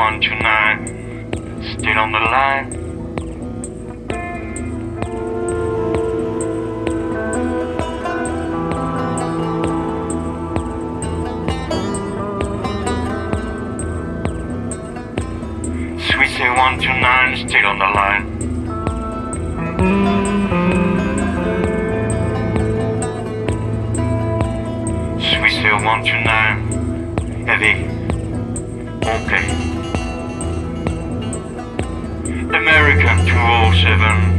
129, still on the line. Sweet say 129, still on the line. Sweet say 129, heavy. Okay. American 207.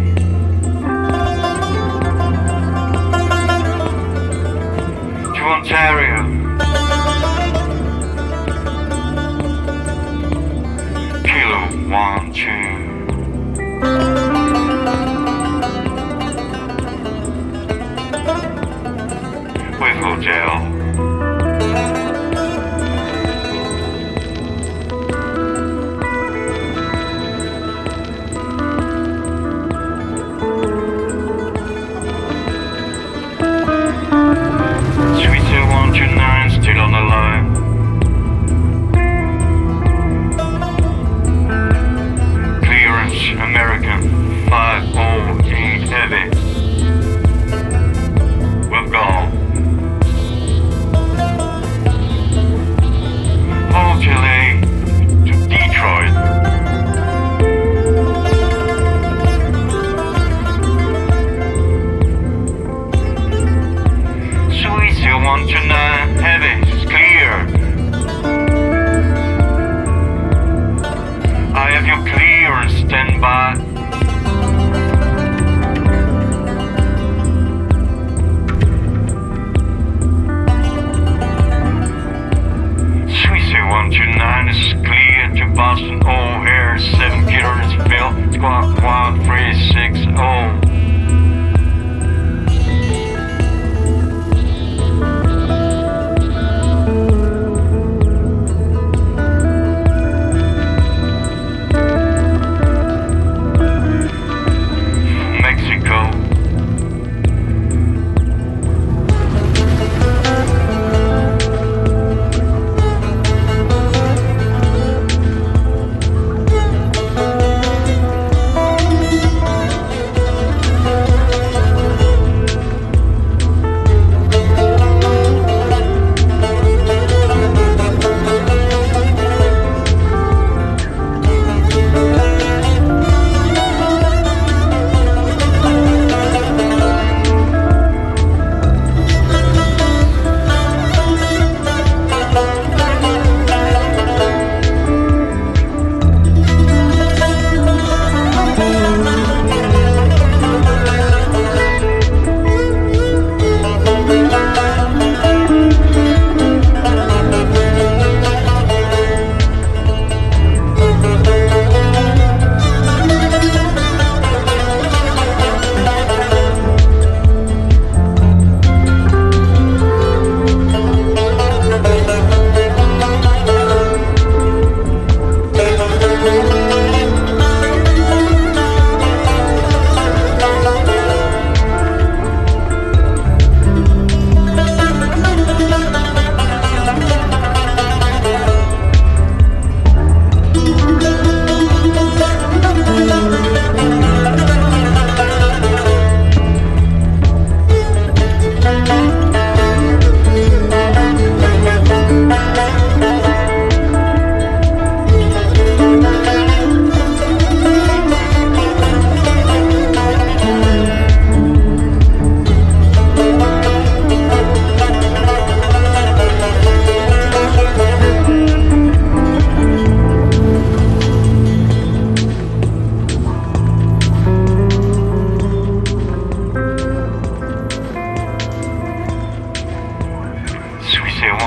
Sweet 129, heavy, is clear. I have you clear and stand by.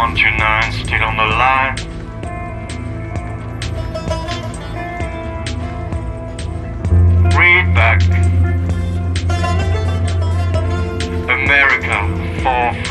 129, still on the line. Read back. America 4